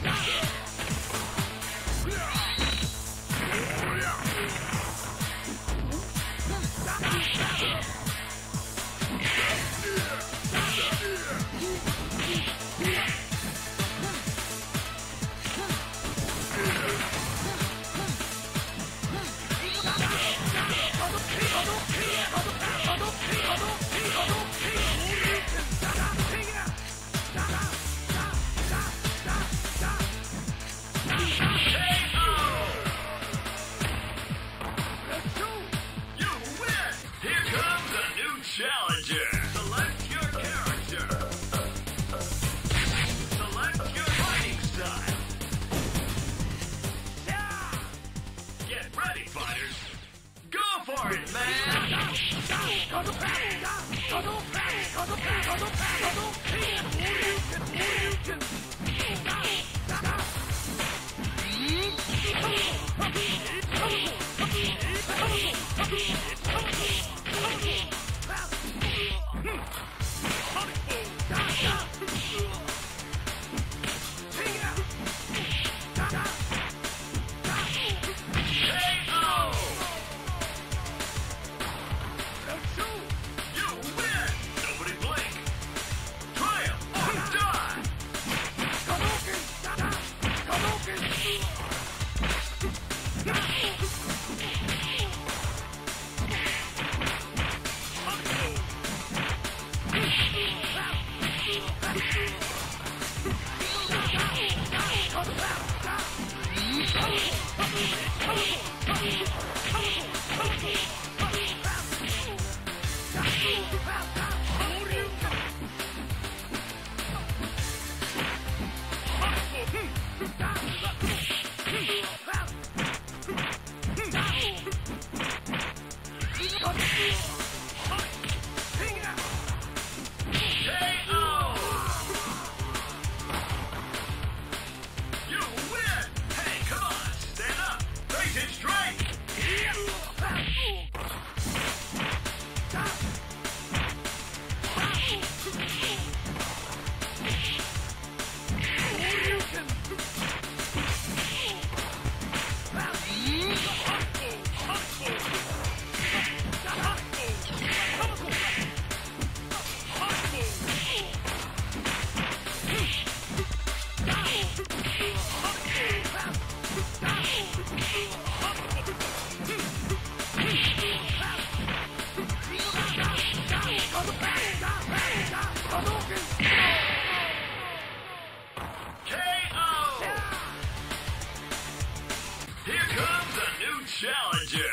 Stop. For it, man! KO! Keep out! Challenger.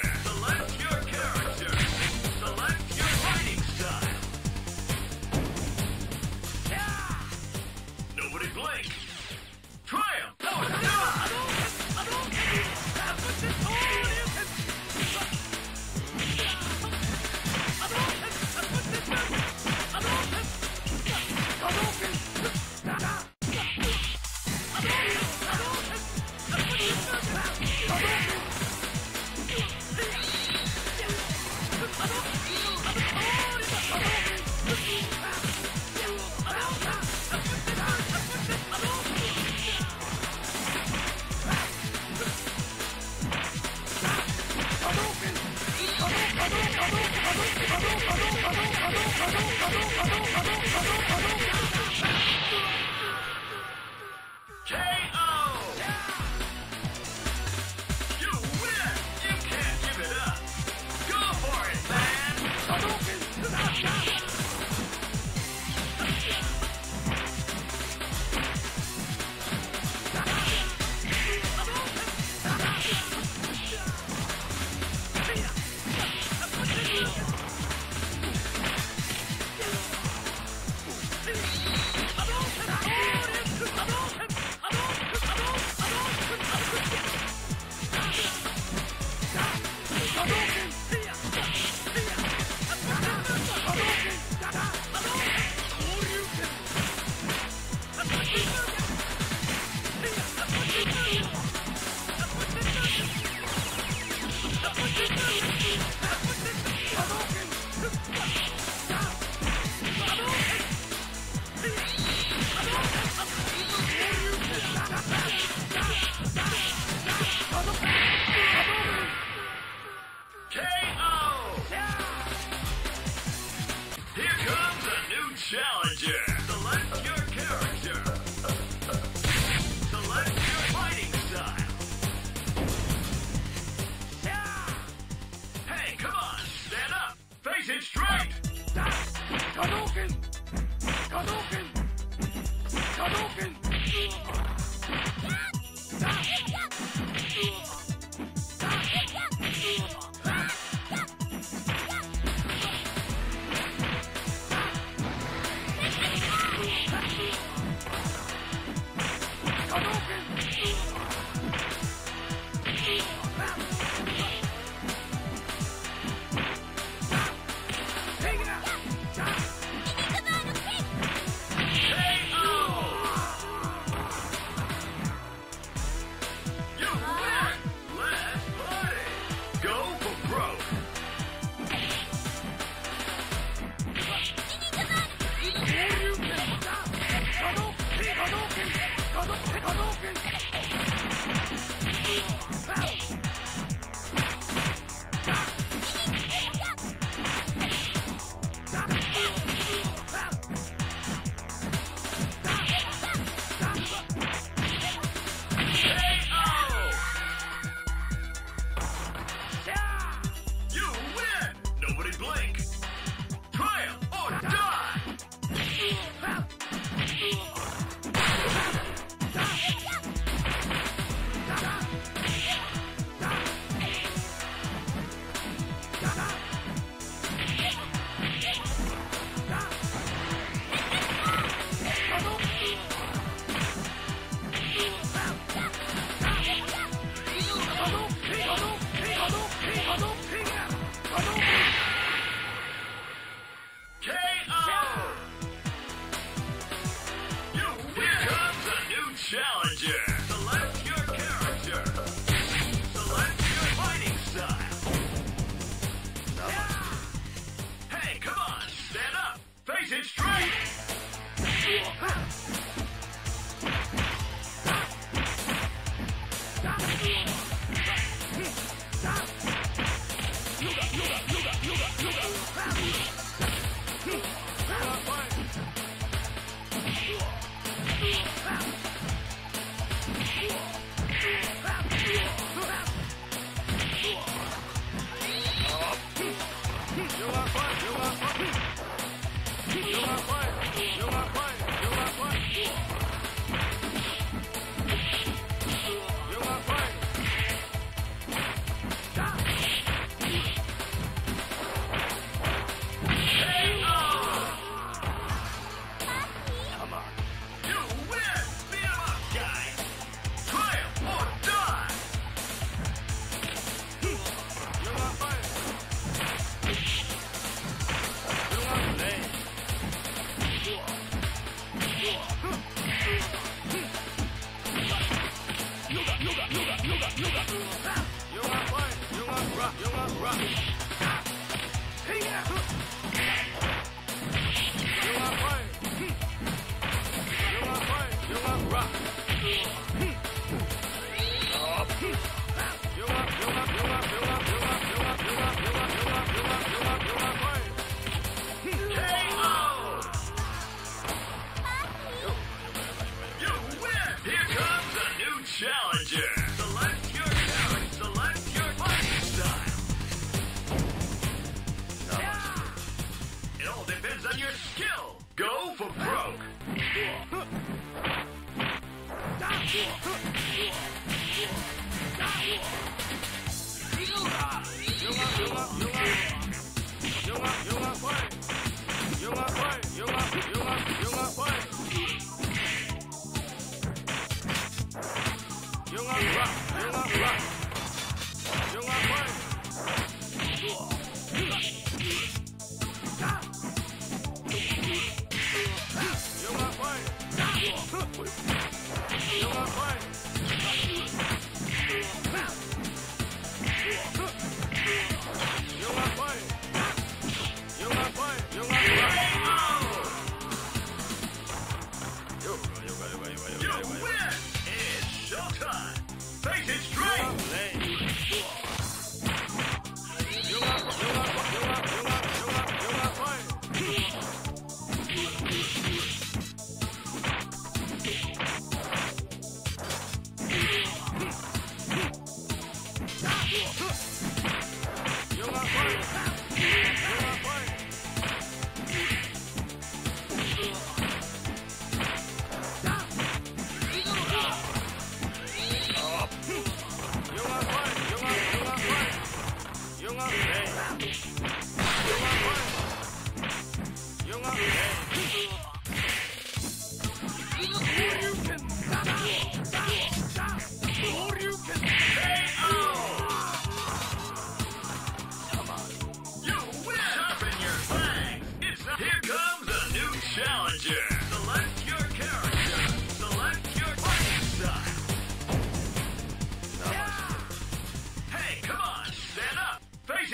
You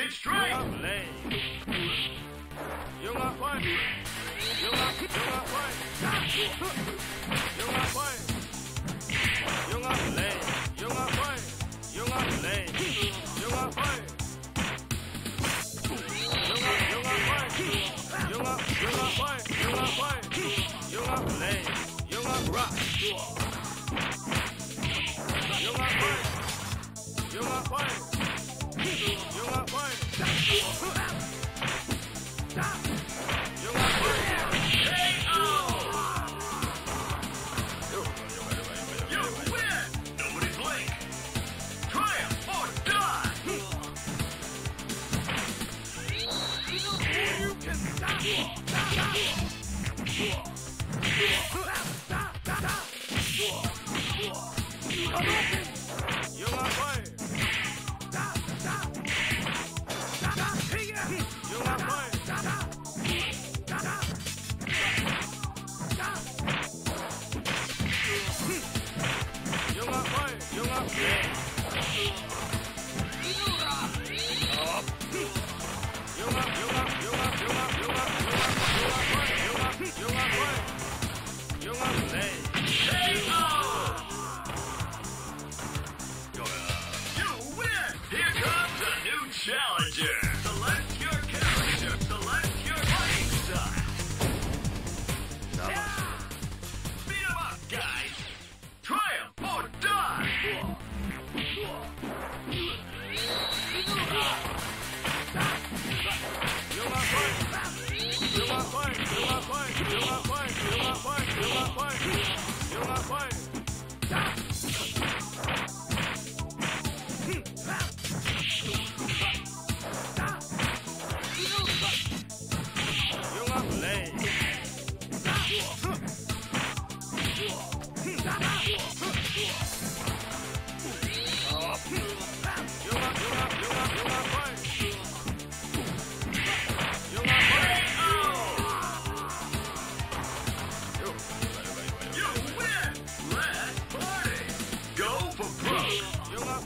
it straight. Junger Freund. Junger, junger Freund. Junger Freund. Junger Freund. Junger Freund. Junger Freund. Junger Freund. Junger, junger Freund. Junger Freund. Junger Freund. Junger Rock. Junger Freund. Junger Freund. Oh!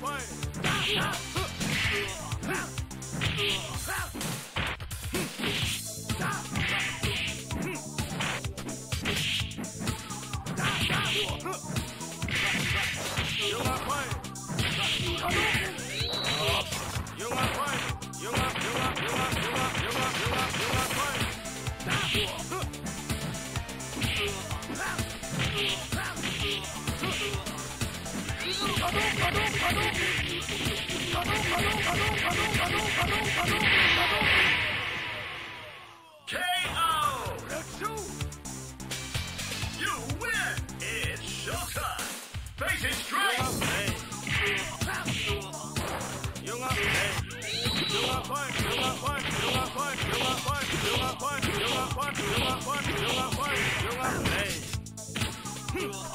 快！啊 Hey.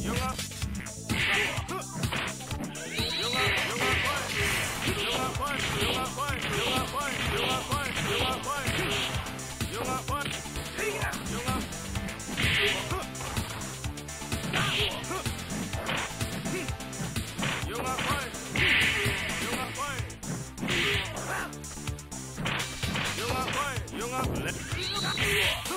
You're up. Yeah.